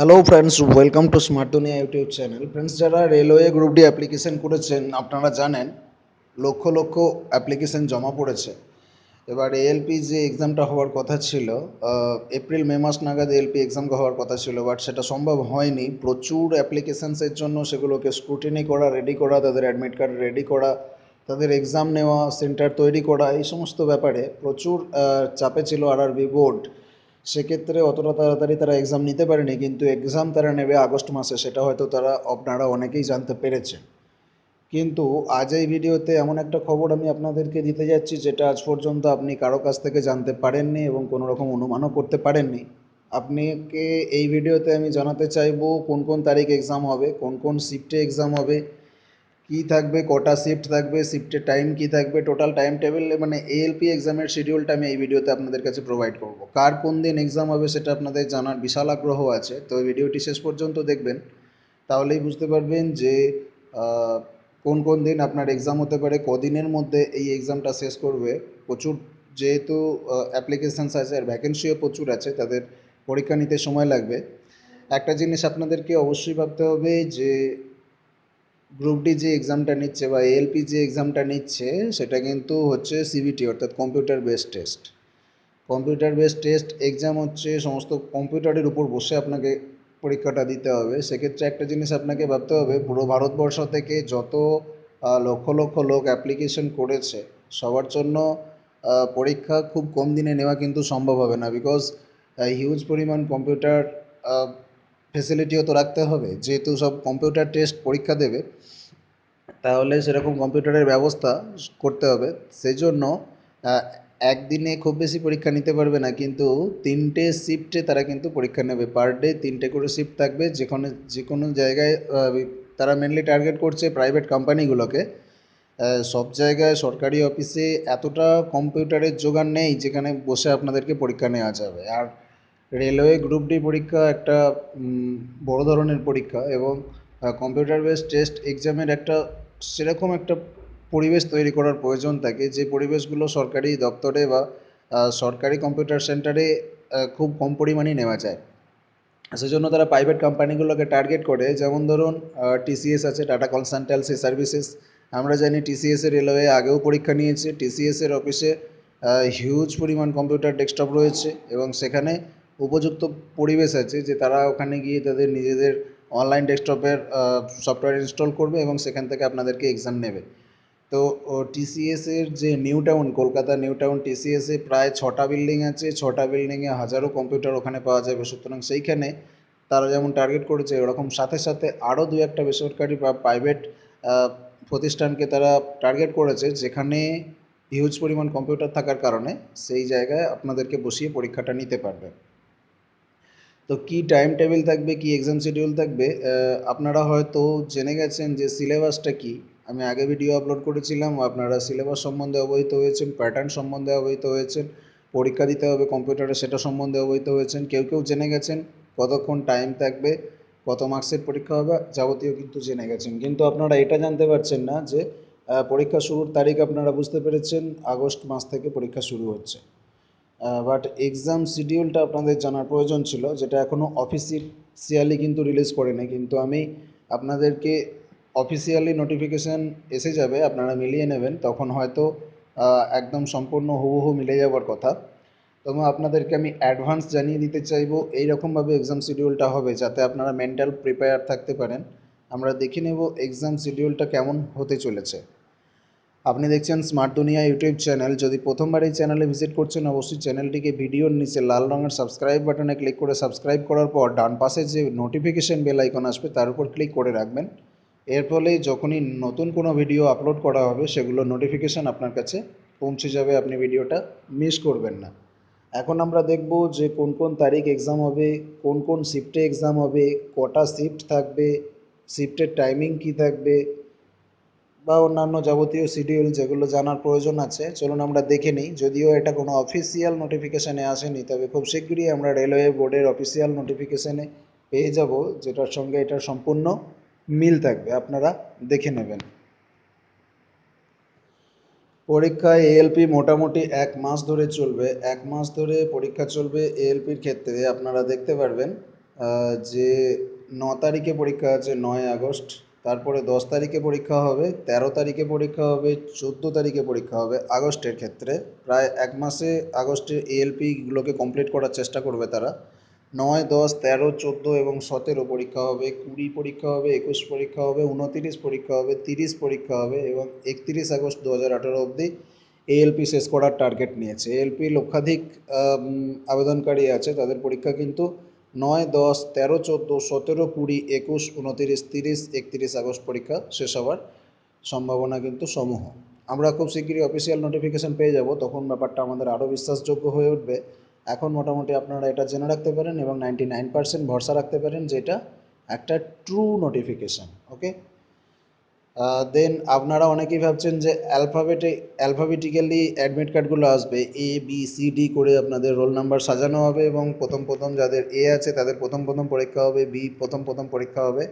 Hello friends welcome to smart Duniya YouTube channel friends যারা railway group D application করেছেন, আপনারা জানেন, lakh lakh application জমা পড়েছে। এবার এএলপি যে এক্সামটা হওয়ার কথা ছিল এপ্রিল মে মাস নাগাদ এএলপি এক্সাম হওয়ার কথা ছিল বাট সেটা সম্ভব হয়নি। প্রচুর অ্যাপ্লিকেশনসের জন্য সেগুলোকে স্ক্রুটিনি করা রেডি করা, তাদের অ্যাডমিট কার্ড রেডি করা, তাদের এক্সাম নেওয়া সেন্টার তৈরি করা, এই সমস্ত ব্যাপারে প্রচুর চাপে ছিল আরআরবি বোর্ড সেক্ষেত্রে অতটা তাড়াতাড়ি তারা এক্সাম নিতে পারেনি, কিন্তু এক্সাম তারা নেবে আগস্ট মাসে, সেটা হয়তো তারা আপনারা অনেকেই জানতে পেরেছেন কিন্তু আজ এই ভিডিওতে এমন একটা খবর আমি আপনাদেরকে দিতে যাচ্ছি, যেটা আজ পর্যন্ত আপনি কারও কাছ থেকে জানতে পারেননি এবং কোনো রকম অনুমানও করতে পারেননি। আপনাকে এই ভিডিওতে আমি জানাতে চাইব কোন কোন তারিখ এক্সাম হবে, কোন কোন শিফটে এক্সাম হবে কী থাকবে, কটা শিফট থাকবে শিফটের টাইম কী থাকবে টোটাল টাইম টেবিল মানে এএলপি এক্সামের শিডিউলটা আমি এই ভিডিওতে আপনাদের কাছে প্রোভাইড করব। কার কোন দিন এক্সাম হবে সেটা আপনাদের জানার বিশাল আগ্রহ আছে, তো ভিডিওটি শেষ পর্যন্ত দেখবেন। তাহলেই বুঝতে পারবেন যে কোন কোন দিন আপনার এক্সাম হতে পারে, কদিনের মধ্যে এই এক্সামটা শেষ করবে। প্রচুর যেহেতু অ্যাপ্লিকেশানস আছে আর ভ্যাকেন্সিও প্রচুর আছে, তাদের পরীক্ষা নিতে সময় লাগবে। একটা জিনিস আপনাদেরকে অবশ্যই ভাবতে হবে যে গ্রুপ ডি যে এক্সামটা নিচ্ছে বা এএলপি যে এক্সামটা নিচ্ছে, সেটা কিন্তু হচ্ছে সিবিটি অর্থাৎ computer based test computer based test exam হচ্ছে সমস্ত কম্পিউটারের উপর বসে আপনাকে পরীক্ষাটা দিতে হবে। সেক্ষেত্রে একটা জিনিস আপনাকে ভাবতে হবে, পুরো ভারতবর্ষ থেকে যত লক্ষ লক্ষ লোক অ্যাপ্লিকেশন করেছে, সবার জন্য পরীক্ষা খুব কম দিনে নেওয়া কিন্তু সম্ভব হবে না বিকজ হিউজ পরিমাণ কম্পিউটার ফেসিলিটিও তো রাখতে হবে। যেহেতু সব কম্পিউটার টেস্ট পরীক্ষা দেবে তাহলে সেরকম কম্পিউটারের ব্যবস্থা করতে হবে। সেই জন্য একদিনে খুব বেশি পরীক্ষা নিতে পারবে না, কিন্তু তিনটে শিফটে তারা কিন্তু পরীক্ষা নেবে। পার ডে তিনটে করে শিফট থাকবে, যেখানে যে কোনো জায়গায় তারা মেনলি টার্গেট করছে প্রাইভেট কোম্পানিগুলোকে। সব জায়গায় সরকারি অফিসে এতটা কম্পিউটারের জোগান নেই, যেখানে বসে আপনাদেরকে পরীক্ষা নেওয়া যাবে। আর রেলওয়ে গ্রুপ ডি পরীক্ষা একটা বড় ধরনের পরীক্ষা এবং কম্পিউটার বেস টেস্ট এক্সামের একটা সেরকম একটা পরিবেশ তৈরি করার প্রয়োজন থাকে, যে পরিবেশগুলো সরকারি দপ্তরে বা সরকারি কম্পিউটার সেন্টারে খুব কম পরিমাণেই নেওয়া যায়। সেজন্য তারা প্রাইভেট কোম্পানিগুলোকে টার্গেট করে, যেমন ধরুন টিসিএস আছে টাটা কনসালটেন্সি সার্ভিসেস আমরা জানি টিসিএস এর রেলওয়ে আগেও পরীক্ষা নিয়েছে টিসিএস এর অফিসে হিউজ পরিমাণ কম্পিউটার ডেস্কটপ রয়েছে এবং সেখানে উপযুক্ত পরিবেশ আছে, যে তারা ওখানে গিয়ে তাদের নিজেদের অনলাইন ডেস্কটপের সফটওয়্যার ইনস্টল করবে এবং সেখান থেকে আপনাদেরকে এক্সাম নেবে। তো টিসিএস এর যে New Town Kolkata New Town TCS প্রায় ছটা বিল্ডিং আছে, ছটা বিল্ডিংয়ে হাজারো কম্পিউটার ওখানে পাওয়া যাবে। সুতরাং সেইখানে তারা যেমন টার্গেট করেছে এরকম সাথে সাথে আরও দু একটা বেসরকারি বা প্রাইভেট প্রতিষ্ঠানকে তারা টার্গেট করেছে, যেখানে হিউজ পরিমাণ কম্পিউটার থাকার কারণে সেই জায়গায় আপনাদেরকে বসিয়ে পরীক্ষাটা নিতে পারবে। তো কি টাইম টেবিল থাকবে, কি এক্সাম শিডিউল থাকবে আপনারা হয়তো জেনে গেছেন যে সিলেবাসটা কি। আমি আগে ভিডিও আপলোড করেছিলাম, আপনারা সিলেবাস সম্বন্ধে অবহিত হয়েছেন প্যাটার্ন সম্বন্ধে অবহিত হয়েছেন, পরীক্ষা দিতে হবে কম্পিউটারে সেটা সম্বন্ধে অবহিত হয়েছেন, কেউ কেউ জেনে গেছেন কতক্ষণ টাইম থাকবে, কত মার্কসের পরীক্ষা হবে, যাবতীয় কিন্তু জেনে গেছেন। কিন্তু আপনারা এটা জানতে পারছেন না যে পরীক্ষা শুরুর তারিখ আপনারা বুঝতে পেরেছেন, আগস্ট মাস থেকে পরীক্ষা শুরু হচ্ছে। বাট এক্সাম শিডিউলটা আপনাদের জানার প্রয়োজন ছিল, যেটা এখনও অফিসিয়ালি কিন্তু রিলিজ করেনি কিন্তু আমি আপনাদেরকে অফিসিয়ালি নোটিফিকেশান এসে যাবে, আপনারা মিলিয়ে নেবেন, তখন হয়তো একদম সম্পূর্ণ হুবহু মিলে যাওয়ার কথা। তবে আপনাদেরকে আমি অ্যাডভান্স জানিয়ে দিতে চাইব, এইরকমভাবে এক্সাম শিডিউলটা হবে, যাতে আপনারা মেন্টাল প্রিপেয়ার থাকতে পারেন। আমরা দেখে নেব এক্সাম শিডিউলটা কেমন হতে চলেছে। আপনি দেখছেন স্মার্ট দুনিয়া ইউটিউব চ্যানেল যদি প্রথমবার এই চ্যানেলে ভিজিট করছেন, অবশ্যই চ্যানেলটিকে ভিডিওর নিচে লাল রঙের সাবস্ক্রাইব বাটনে ক্লিক করে সাবস্ক্রাইব করার পর ডান পাশে যে নোটিফিকেশন বেল আইকন আসবে, তার উপর ক্লিক করে রাখবেন। এর ফলে যখনই নতুন কোনো ভিডিও আপলোড করা হবে, সেগুলো নোটিফিকেশন আপনার কাছে পৌঁছে যাবে, আপনি ভিডিওটা মিস করবেন না। এখন আমরা দেখব যে কোন কোন তারিখ এক্সাম হবে, কোন কোন শিফটে এক্সাম হবে, কটা শিফট থাকবে শিফটের টাইমিং কী থাকবে বা অন্যান্য যাবতীয় শিডিউল যেগুলো জানার প্রয়োজন আছে, চলুন আমরা দেখে নিই। যদিও এটা কোনো অফিসিয়াল নোটিফিকেশানে আসেনি, তবে খুব শীঘ্রই আমরা রেলওয়ে বোর্ডের অফিসিয়াল নোটিফিকেশানে পেয়ে যাব, যেটার সঙ্গে এটার সম্পূর্ণ মিল থাকবে। আপনারা দেখে নেবেন। পরীক্ষা এএলপি মোটামুটি এক মাস ধরে চলবে। এক মাস ধরে পরীক্ষা চলবে এএলপির ক্ষেত্রে। আপনারা দেখতে পারবেন যে ন তারিখে পরীক্ষা আছে, নয় আগস্ট। তারপরে দশ তারিখে পরীক্ষা হবে, তেরো তারিখে পরীক্ষা হবে, চোদ্দ তারিখে পরীক্ষা হবে আগস্টের ক্ষেত্রে। প্রায় এক মাসে আগস্টের এএলপিগুলোকে কমপ্লিট করার চেষ্টা করবে তারা। নয়, দশ, তেরো, চোদ্দ এবং সতেরো পরীক্ষা হবে, কুড়ি পরীক্ষা হবে, একুশ পরীক্ষা হবে, উনতিরিশ পরীক্ষা হবে, তিরিশ পরীক্ষা হবে এবং একতিরিশ আগস্ট দু হাজার আঠারো অবধি এএলপি শেষ করার টার্গেট নিয়েছে। এএলপি লক্ষাধিক আবেদনকারী আছে, তাদের পরীক্ষা কিন্তু নয় দশ তেরো চোদ্দ সতেরো কুড়ি একুশ উনতিরিশ তিরিশ একতিরিশ আগস্ট পরীক্ষা শেষ হওয়ার সম্ভাবনা কিন্তু সমূহ। আমরা খুব শীঘ্রই অফিসিয়াল নোটিফিকেশান পেয়ে যাব, তখন ব্যাপারটা আমাদের আরও বিশ্বাসযোগ্য হয়ে উঠবে। এখন মোটামুটি আপনারা এটা জেনে রাখতে পারেন এবং নাইনটি নাইন পার্সেন্ট ভরসা রাখতে পারেন যে এটা একটা ট্রু নোটিফিকেশান ওকে দেন আপনারা অনেকেই ভাবছেন যে অ্যালফাবেটে অ্যালফাবেটিক্যালি অ্যাডমিট কার্ডগুলো আসবে। এ বি সি ডি করে আপনাদের রোল নাম্বার সাজানো হবে এবং প্রথম প্রথম যাদের এ আছে তাদের প্রথম প্রথম পরীক্ষা হবে বি প্রথম প্রথম পরীক্ষা হবে।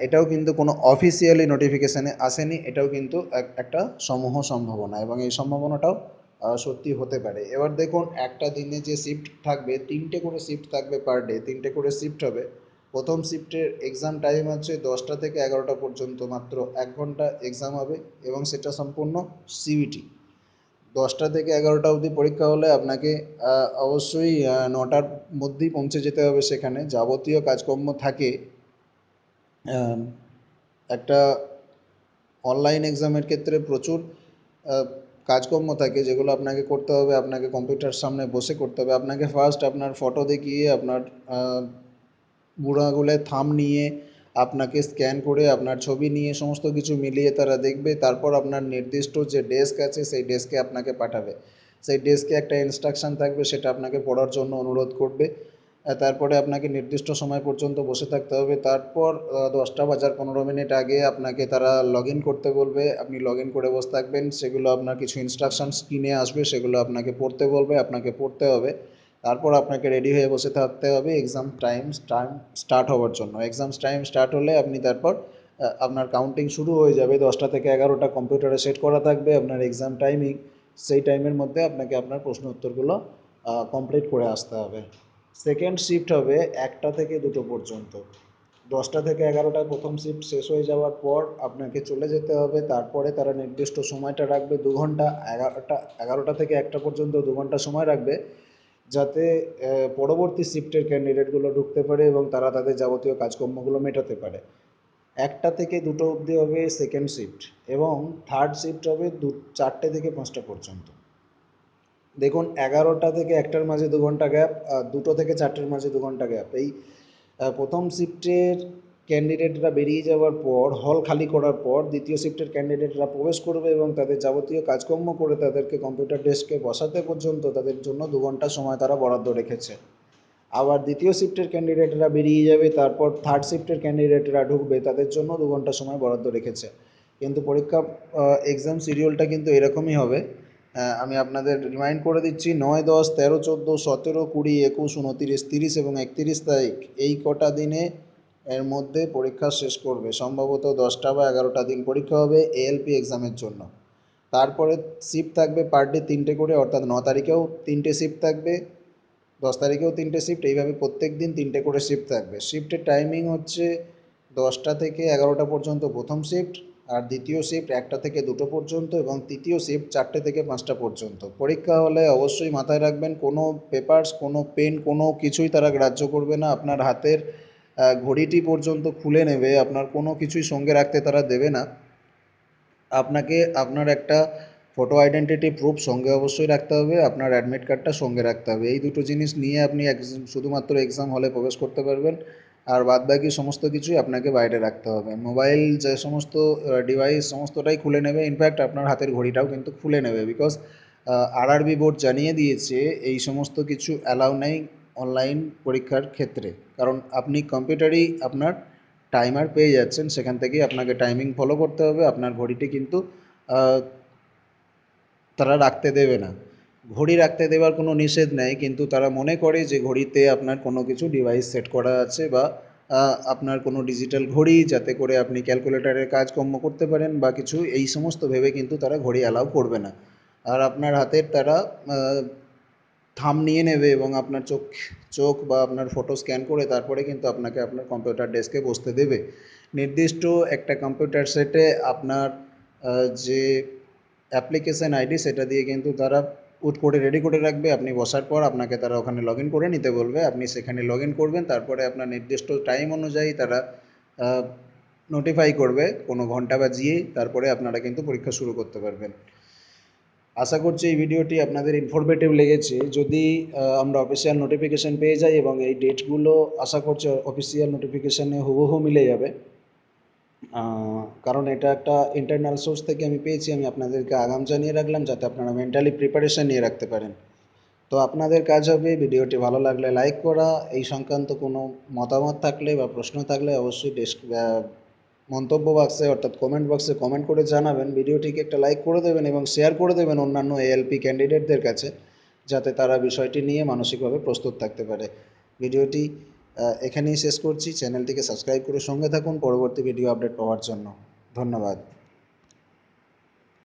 এটাও কিন্তু কোনো অফিসিয়ালি নোটিফিকেশানে আসেনি। এটাও কিন্তু এক- একটা সমূহ সম্ভাবনা এবং এই সম্ভাবনাটাও সত্যি হতে পারে। এবার দেখুন, একটা দিনে যে শিফট থাকবে, তিনটে করে শিফট থাকবে পার ডে তিনটে করে শিফট হবে। প্রথম শিফটের এক্সাম টাইম আছে দশটা থেকে এগারোটা পর্যন্ত মাত্র এক ঘণ্টা এক্সাম হবে এবং সেটা সম্পূর্ণ সিবিটি দশটা থেকে এগারোটা অবধি পরীক্ষা হলে আপনাকে অবশ্যই নটার মধ্যেই পৌঁছে যেতে হবে সেখানে। যাবতীয় কাজকর্ম থাকে একটা অনলাইন এক্সামের ক্ষেত্রে প্রচুর কাজকর্ম থাকে যেগুলো আপনাকে করতে হবে। আপনাকে কম্পিউটার সামনে বসে করতে হবে। আপনাকে ফার্স্ট আপনার ফটো দেখিয়ে আপনার বুড়ো আঙুলের থাম নিয়ে আপনাকে স্ক্যান করে আপনার ছবি নিয়ে সমস্ত কিছু মিলিয়ে তারা দেখবে, তারপর আপনার নির্দিষ্ট যে ডেস্ক আছে সেই ডেস্কে আপনাকে পাঠাবে। সেই ডেস্কে একটা ইনস্ট্রাকশান থাকবে, সেটা আপনাকে পড়ার জন্য অনুরোধ করবে। তারপরে আপনাকে নির্দিষ্ট সময় পর্যন্ত বসে থাকতে হবে। তারপর দশটা বাজার পনেরো মিনিট আগে আপনাকে তারা লগ ইন করতে বলবে। আপনি লগ ইন করে বসে থাকবেন। সেগুলো আপনার কিছু ইনস্ট্রাকশন স্ক্রিনে আসবে, সেগুলো আপনাকে পড়তে বলবে, আপনাকে পড়তে হবে। তারপর আপনাকে রেডি হয়ে বসে থাকতে হবে এক্সাম টাইম স্টার্ট হওয়ার জন্য। এক্সাম টাইম স্টার্ট হলে আপনি তারপর আপনার কাউন্টিং শুরু হয়ে যাবে। দশটা থেকে এগারোটা কম্পিউটারে সেট করা থাকবে। আপনার এক্সাম টাইমিং সেই টাইমের মধ্যে আপনাকে আপনার প্রশ্ন উত্তরগুলো কমপ্লিট করে আসতে হবে। সেকেন্ড শিফট হবে একটা থেকে দুটো পর্যন্ত। দশটা থেকে এগারোটায় প্রথম শিফট শেষ হয়ে যাওয়ার পর আপনাকে চলে যেতে হবে। তারপরে তারা নির্দিষ্ট সময়টা রাখবে, দু ঘণ্টা, এগারোটা এগারোটা থেকে একটা পর্যন্ত দু ঘণ্টা সময় রাখবে। যাতে পরবর্তী শিফটের ক্যান্ডিডেটগুলো ঢুকতে পারে এবং তারা তাদের যাবতীয় কাজকর্মগুলো মেটাতে পারে। একটা থেকে দুটো অবধি হবে সেকেন্ড শিফট এবং থার্ড শিফট হবে দু, চারটে থেকে পাঁচটা পর্যন্ত। দেখুন, এগারোটা থেকে একটার মাঝে দু ঘণ্টা গ্যাপ দুটো থেকে চারটের মাঝে দু ঘণ্টা গ্যাপ এই প্রথম শিফটের ক্যান্ডিডেটরা বেরিয়ে যাওয়ার পর হল খালি করার পর, দ্বিতীয় শিফটের ক্যান্ডিডেটরা প্রবেশ করবে এবং তাদের যাবতীয় কাজকর্ম করে তাদেরকে কম্পিউটার ডেস্কে বসাতে পর্যন্ত তাদের জন্য দু ঘণ্টা সময় তারা বরাদ্দ রেখেছে। আবার দ্বিতীয় শিফটের ক্যান্ডিডেটরা বেরিয়ে যাবে, তারপর থার্ড শিফটের ক্যান্ডিডেটরা ঢুকবে, তাদের জন্য দু ঘণ্টা সময় বরাদ্দ রেখেছে। কিন্তু পরীক্ষা এক্সাম শিডিউলটা কিন্তু এরকমই হবে। আমি আপনাদের রিমাইন্ড করে দিচ্ছি, নয়, দশ, তেরো, চোদ্দ, সতেরো, কুড়ি, একুশ, উনতিরিশ, তিরিশ এবং একতিরিশ তারিখ এই কটা দিনে এর মধ্যে পরীক্ষা শেষ করবে। সম্ভবত দশটা বা এগারোটা দিন পরীক্ষা হবে এএলপি এক্সামের জন্য। তারপরে শিফট থাকবে পার ডে তিনটে করে, অর্থাৎ ন তারিখেও তিনটে শিফট থাকবে, দশ তারিখেও তিনটে শিফট এইভাবে প্রত্যেক দিন তিনটে করে শিফট থাকবে। শিফটের টাইমিং হচ্ছে দশটা থেকে এগারোটা পর্যন্ত প্রথম শিফট আর দ্বিতীয় শিফট একটা থেকে দুটো পর্যন্ত, এবং তৃতীয় শিফট চারটে থেকে পাঁচটা পর্যন্ত। পরীক্ষা হলে অবশ্যই মাথায় রাখবেন, কোনো পেপারস কোনো পেন কোনো কিছুই তারা গ্রাহ্য করবে না। আপনার হাতের ঘড়িটি পর্যন্ত খুলে নেবে, আপনার কোনো কিছুই সঙ্গে রাখতে তারা দেবে না। আপনাকে আপনার একটা ফটো আইডেন্টিটি প্রুফ সঙ্গে অবশ্যই রাখতে হবে, আপনার অ্যাডমিট কার্ডটা সঙ্গে রাখতে হবে। এই দুটো জিনিস নিয়ে আপনি শুধুমাত্র এক্সাম হলে প্রবেশ করতে পারবেন, আর বাদবাকি সমস্ত কিছুই আপনাকে বাইরে রাখতে হবে। মোবাইল যে সমস্ত ডিভাইস সমস্তটাই খুলে নেবে ইনফ্যাক্ট আপনার হাতের ঘড়িটাও কিন্তু খুলে নেবে বিকজ আরআরবি বোর্ড জানিয়ে দিয়েছে, এই সমস্ত কিছু অ্যালাউ নেই অনলাইন পরীক্ষার ক্ষেত্রে। কারণ আপনি কম্পিউটারেই আপনার টাইমার পেয়ে যাচ্ছেন, সেখান থেকেই আপনাকে টাইমিং ফলো করতে হবে, আপনার ঘড়িটি কিন্তু তারা রাখতে দেবে না। ঘড়ি রাখতে দেওয়ার কোনো নিষেধ নেই, কিন্তু তারা মনে করে যে ঘড়িতে আপনার কোনো কিছু ডিভাইস সেট করা আছে বা আপনার কোনো ডিজিটাল ঘড়ি যাতে করে আপনি ক্যালকুলেটারের কাজকর্ম করতে পারেন বা কিছু, এই সমস্ত ভেবে কিন্তু তারা ঘড়ি অ্যালাউ করবে না। আর আপনার হাতের তারা থাম নিয়ে নেবে এবং আপনার চোখ চোখ বা আপনার ফটো স্ক্যান করে তারপরে কিন্তু আপনাকে আপনার কম্পিউটার ডেস্কে বসতে দেবে। নির্দিষ্ট একটা কম্পিউটার সেটে আপনার যে অ্যাপ্লিকেশন আইডি সেটা দিয়ে কিন্তু তারা উট করে রেডি করে রাখবে। আপনি বসার পর আপনাকে তারা ওখানে লগ ইন করে নিতে বলবে। আপনি সেখানে লগ ইন করবেন, তারপরে আপনার নির্দিষ্ট টাইম অনুযায়ী তারা নোটিফাই করবে। কোনো ঘণ্টা বাজিয়েই তারপরে আপনারা কিন্তু পরীক্ষা শুরু করতে পারবেন। আশা করছি এই ভিডিওটি আপনাদের ইনফরমেটিভ লেগেছে। যদি আমরা অফিসিয়াল নোটিফিকেশন পেয়ে যাই এবং এই ডেটগুলো আশা করছি অফিসিয়াল নোটিফিকেশানে হুবহু মিলে যাবে। কারণ এটা একটা ইন্টারনাল সোর্স থেকে আমি পেয়েছি, আমি আপনাদেরকে আগাম জানিয়ে রাখলাম যাতে আপনারা মেন্টালি প্রিপারেশন নিয়ে রাখতে পারেন। তো আপনাদের কাজ হবে ভিডিওটি ভালো লাগলে লাইক করা। এই সংক্রান্ত কোনো মতামত থাকলে বা প্রশ্ন থাকলে অবশ্যই ডেস্ক মন্তব্য বাক্সে অর্থাৎ কমেন্ট বক্সে কমেন্ট করে জানাবেন। ভিডিওটিকে একটা লাইক করে দেবেন এবং শেয়ার করে দেবেন অন্যান্য এএলপি ক্যান্ডিডেটদের কাছে, যাতে তারা বিষয়টি নিয়ে মানসিকভাবে প্রস্তুত থাকতে পারে। ভিডিওটি এখানেই শেষ করছি। চ্যানেলটিকে সাবস্ক্রাইব করে সঙ্গে থাকুন। পরবর্তী ভিডিও আপডেট পাওয়ার জন্য। ধন্যবাদ।